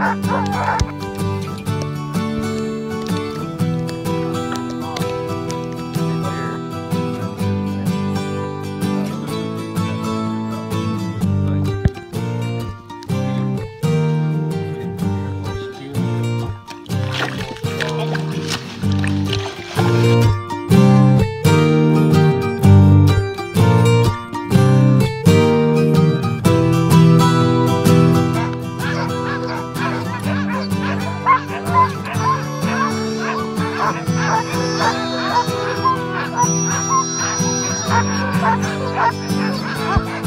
¡Ah, ah, ah! Ha ha ha!